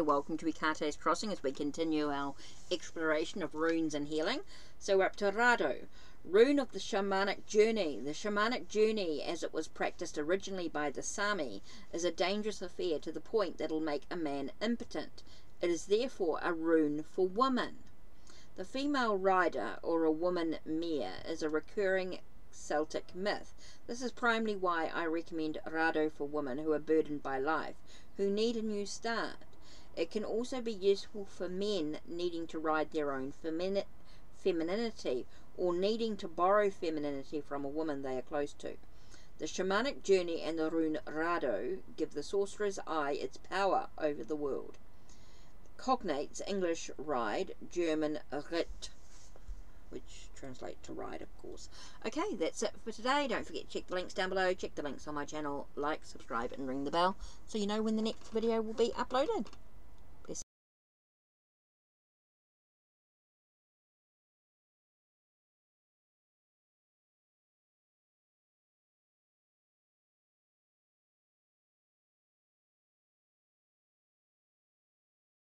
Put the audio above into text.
welcome to HeKate's Crossing as we continue our exploration of runes and healing. So we're up to Raido, rune of the shamanic journey. The shamanic journey, as it was practiced originally by the Sami, is a dangerous affair to the point that it'll make a man impotent. It is therefore a rune for women. The female rider, or a woman mare, is a recurring Celtic myth. This is primarily why I recommend Raido for women who are burdened by life, who need a new start. It can also be useful for men needing to ride their own femini- femininity or needing to borrow femininity from a woman they are close to. The shamanic journey and the rune Raido give the sorcerer's eye its power over the world. Cognates, English ride, German Ritt which translate to ride, of course. Okay, that's it for today. Don't forget to check the links down below, check the links on my channel, like, subscribe, and ring the bell so you know when the next video will be uploaded.